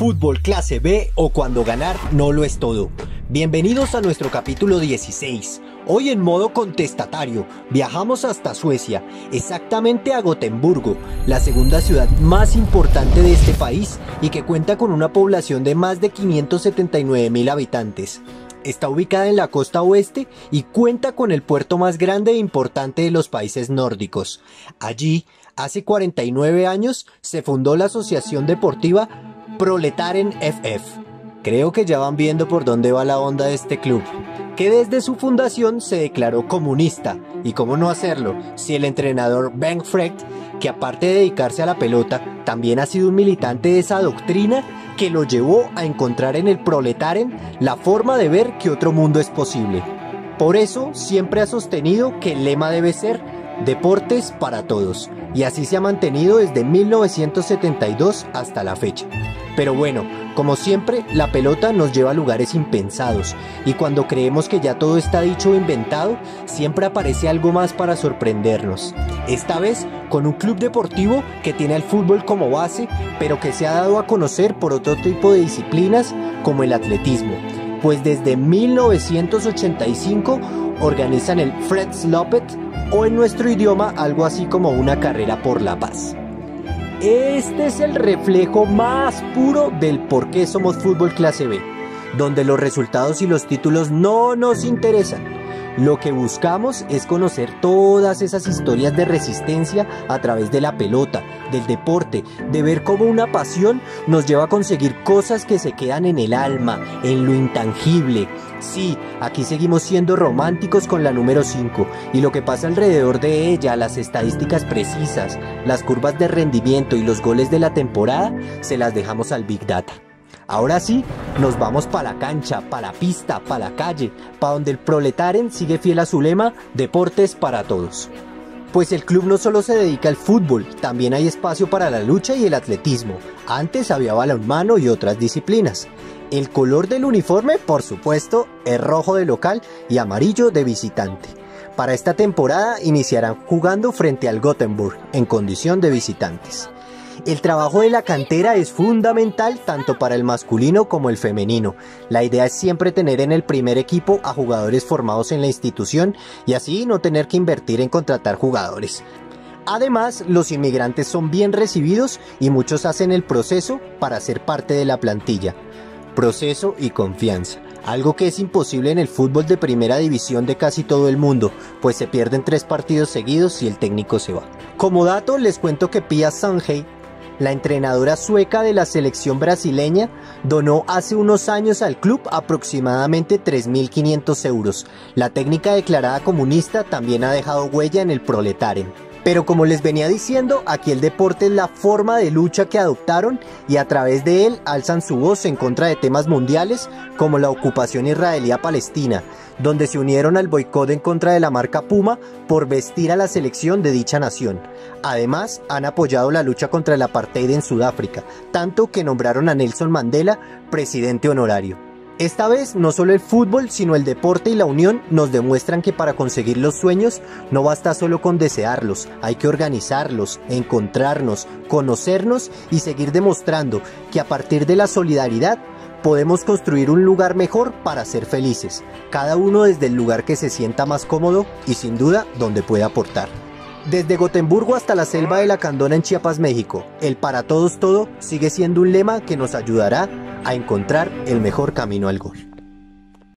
fútbol clase B o cuando ganar no lo es todo. Bienvenidos a nuestro capítulo 16. Hoy en modo contestatario viajamos hasta Suecia, exactamente a Gotemburgo, la segunda ciudad más importante de este país y que cuenta con una población de más de 579 mil habitantes. Está ubicada en la costa oeste y cuenta con el puerto más grande e importante de los países nórdicos. Allí, hace 49 años, se fundó la Asociación Deportiva Proletaren FF. Creo que ya van viendo por dónde va la onda de este club, que desde su fundación se declaró comunista. Y cómo no hacerlo, si el entrenador Ben Frecht, que aparte de dedicarse a la pelota, también ha sido un militante de esa doctrina que lo llevó a encontrar en el Proletaren la forma de ver que otro mundo es posible. Por eso siempre ha sostenido que el lema debe ser deportes para todos, y así se ha mantenido desde 1972 hasta la fecha. Pero bueno, como siempre, la pelota nos lleva a lugares impensados y cuando creemos que ya todo está dicho o inventado, siempre aparece algo más para sorprendernos. Esta vez con un club deportivo que tiene el fútbol como base, pero que se ha dado a conocer por otro tipo de disciplinas como el atletismo. Pues desde 1985 organizan el Fred Sloppet o en nuestro idioma algo así como una carrera por la paz. Este es el reflejo más puro del por qué somos fútbol clase B, donde los resultados y los títulos no nos interesan lo que buscamos es conocer todas esas historias de resistencia a través de la pelota, del deporte, de ver cómo una pasión nos lleva a conseguir cosas que se quedan en el alma, en lo intangible. Sí, aquí seguimos siendo románticos con la número 5 y lo que pasa alrededor de ella, las estadísticas precisas, las curvas de rendimiento y los goles de la temporada, se las dejamos al Big Data. Ahora sí, nos vamos para la cancha, para la pista, para la calle, para donde el proletaren sigue fiel a su lema, deportes para todos. Pues el club no solo se dedica al fútbol, también hay espacio para la lucha y el atletismo. Antes había balonmano y otras disciplinas. El color del uniforme, por supuesto, es rojo de local y amarillo de visitante. Para esta temporada iniciarán jugando frente al Gothenburg en condición de visitantes. El trabajo de la cantera es fundamental tanto para el masculino como el femenino. La idea es siempre tener en el primer equipo a jugadores formados en la institución y así no tener que invertir en contratar jugadores. Además, los inmigrantes son bien recibidos y muchos hacen el proceso para ser parte de la plantilla. Proceso y confianza. Algo que es imposible en el fútbol de primera división de casi todo el mundo, pues se pierden tres partidos seguidos si el técnico se va. Como dato, les cuento que Pia Sanjay la entrenadora sueca de la selección brasileña, donó hace unos años al club aproximadamente 3.500 euros. La técnica declarada comunista también ha dejado huella en el proletaren. Pero como les venía diciendo, aquí el deporte es la forma de lucha que adoptaron y a través de él alzan su voz en contra de temas mundiales como la ocupación israelí a Palestina, donde se unieron al boicot en contra de la marca Puma por vestir a la selección de dicha nación. Además, han apoyado la lucha contra el apartheid en Sudáfrica, tanto que nombraron a Nelson Mandela presidente honorario. Esta vez no solo el fútbol, sino el deporte y la unión nos demuestran que para conseguir los sueños no basta solo con desearlos, hay que organizarlos, encontrarnos, conocernos y seguir demostrando que a partir de la solidaridad podemos construir un lugar mejor para ser felices, cada uno desde el lugar que se sienta más cómodo y sin duda donde pueda aportar. Desde Gotemburgo hasta la selva de la Candona en Chiapas, México, el para todos todo sigue siendo un lema que nos ayudará a encontrar el mejor camino al gol.